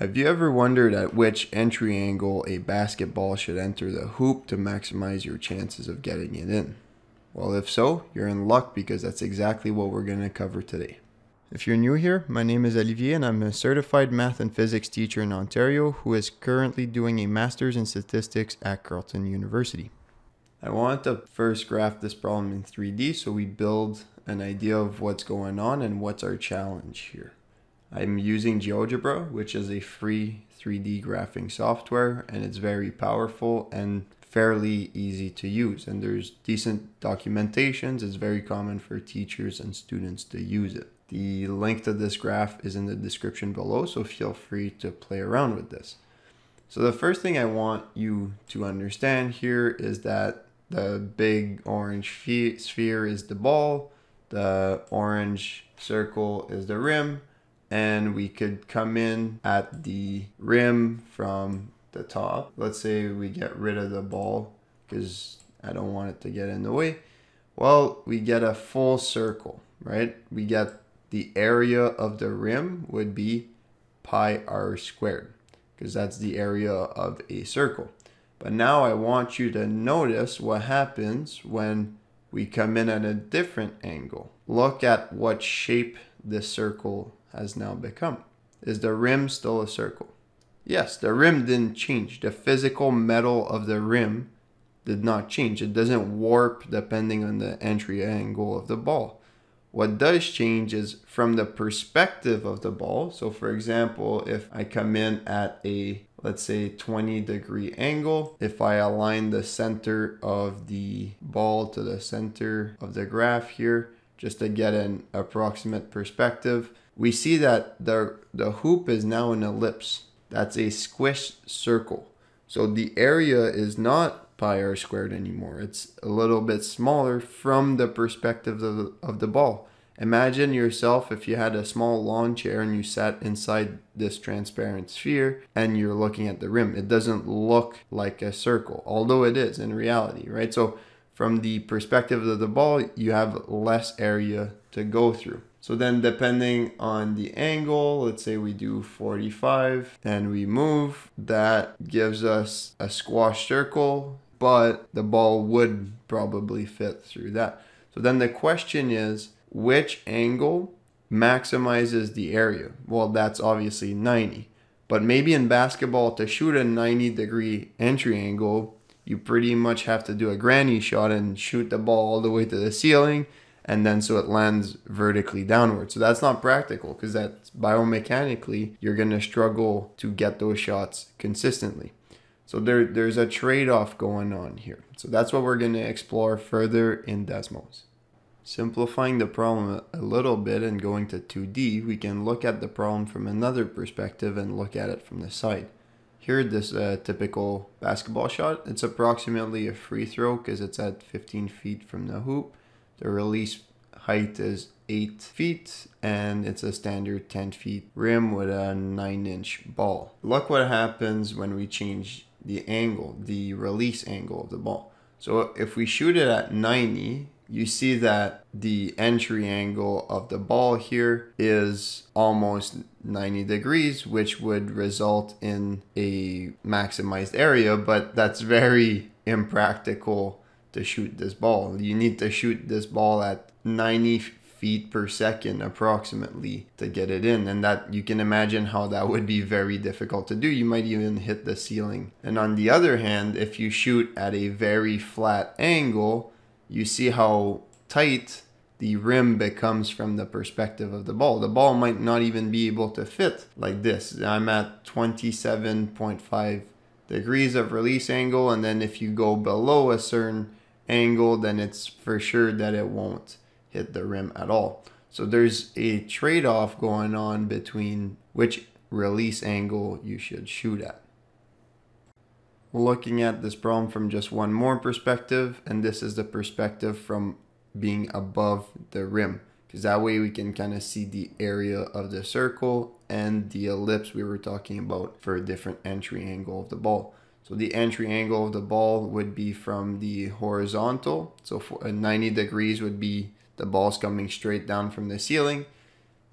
Have you ever wondered at which entry angle a basketball should enter the hoop to maximize your chances of getting it in? Well, if so, you're in luck because that's exactly what we're going to cover today. If you're new here, my name is Olivier and I'm a certified math and physics teacher in Ontario who is currently doing a master's in statistics at Carleton University. I want to first graph this problem in 3D so we build an idea of what's going on and what's our challenge here. I'm using GeoGebra, which is a free 3D graphing software, and it's very powerful and fairly easy to use. And there's decent documentations. It's very common for teachers and students to use it. The link to this graph is in the description below, so feel free to play around with this. So the first thing I want you to understand here is that the big orange sphere is the ball, the orange circle is the rim, and we could come in at the rim from the top. Let's say we get rid of the ball because I don't want it to get in the way. Well, we get a full circle, right? We get the area of the rim would be pi r squared because that's the area of a circle. But now I want you to notice what happens when we come in at a different angle. Look at what shape this circle has now become. Is the rim still a circle? Yes, the rim didn't change. The physical metal of the rim did not change. It doesn't warp depending on the entry angle of the ball. What does change is from the perspective of the ball. So for example, if I come in at a, let's say 20 degree angle, if I align the center of the ball to the center of the graph here, just to get an approximate perspective, we see that the, the hoop is now an ellipse. That's a squished circle. So the area is not pi r squared anymore. It's a little bit smaller from the perspective of the, of the ball. Imagine yourself if you had a small lawn chair and you sat inside this transparent sphere and you're looking at the rim. It doesn't look like a circle, although it is in reality, right? So from the perspective of the ball, you have less area to go through. So then depending on the angle, let's say we do 45 and we move, that gives us a squash circle, but the ball would probably fit through that. So then the question is, which angle maximizes the area? Well, that's obviously 90. But maybe in basketball, to shoot a 90 degree entry angle, you pretty much have to do a granny shot and shoot the ball all the way to the ceiling and then so it lands vertically downward. So that's not practical because that's biomechanically you're going to struggle to get those shots consistently. So there, there's a trade-off going on here. So that's what we're going to explore further in Desmos. Simplifying the problem a little bit and going to 2D, we can look at the problem from another perspective and look at it from the side. Here, this uh, typical basketball shot, it's approximately a free throw because it's at 15 feet from the hoop. The release height is 8 feet and it's a standard 10 feet rim with a 9 inch ball. Look what happens when we change the angle, the release angle of the ball. So if we shoot it at 90, you see that the entry angle of the ball here is almost 90 degrees, which would result in a maximized area, but that's very impractical to shoot this ball. You need to shoot this ball at 90 feet per second approximately to get it in. And that you can imagine how that would be very difficult to do. You might even hit the ceiling. And on the other hand if you shoot at a very flat angle you see how tight the rim becomes from the perspective of the ball. The ball might not even be able to fit like this. I'm at 27.5 degrees of release angle. And then if you go below a certain angle, then it's for sure that it won't hit the rim at all. So there's a trade-off going on between which release angle you should shoot at. Looking at this problem from just one more perspective, and this is the perspective from being above the rim, because that way we can kind of see the area of the circle and the ellipse we were talking about for a different entry angle of the ball. So the entry angle of the ball would be from the horizontal. So for uh, 90 degrees would be the ball's coming straight down from the ceiling.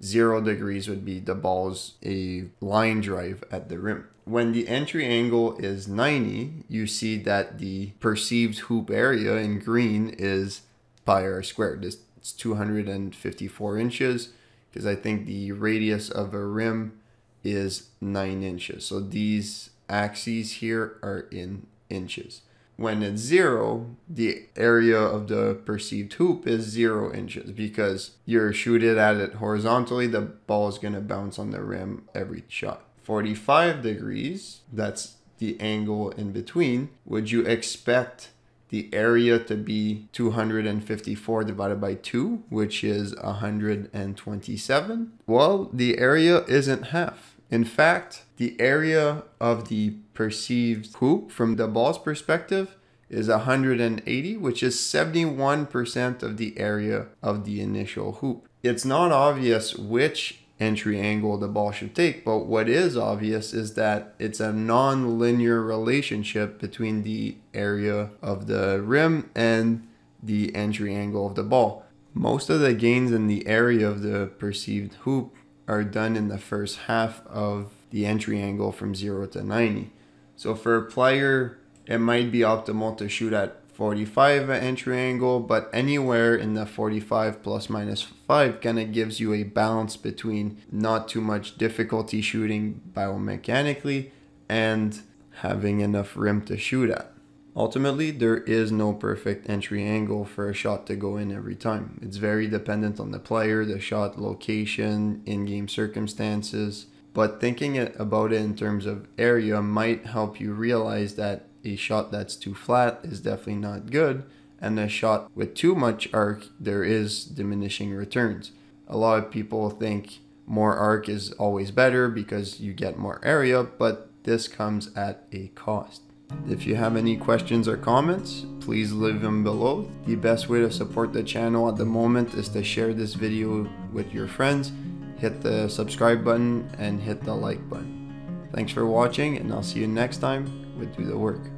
Zero degrees would be the ball's a line drive at the rim. When the entry angle is 90, you see that the perceived hoop area in green is pi r squared. It's 254 inches because I think the radius of a rim is 9 inches. So these axes here are in inches. When it's zero, the area of the perceived hoop is zero inches because you're shooting at it horizontally, the ball is going to bounce on the rim every shot. 45 degrees, that's the angle in between, would you expect the area to be 254 divided by 2, which is 127? Well, the area isn't half. In fact, the area of the perceived hoop from the ball's perspective is 180, which is 71% of the area of the initial hoop. It's not obvious which entry angle the ball should take, but what is obvious is that it's a non-linear relationship between the area of the rim and the entry angle of the ball. Most of the gains in the area of the perceived hoop are done in the first half of the entry angle from 0 to 90. So for a player, it might be optimal to shoot at 45 entry angle, but anywhere in the 45 plus minus 5 kind of gives you a balance between not too much difficulty shooting biomechanically and having enough rim to shoot at. Ultimately, there is no perfect entry angle for a shot to go in every time. It's very dependent on the player, the shot location, in-game circumstances, but thinking about it in terms of area might help you realize that a shot that's too flat is definitely not good, and a shot with too much arc, there is diminishing returns. A lot of people think more arc is always better because you get more area, but this comes at a cost. If you have any questions or comments, please leave them below. The best way to support the channel at the moment is to share this video with your friends, hit the subscribe button, and hit the like button. Thanks for watching, and I'll see you next time with Duddhawork.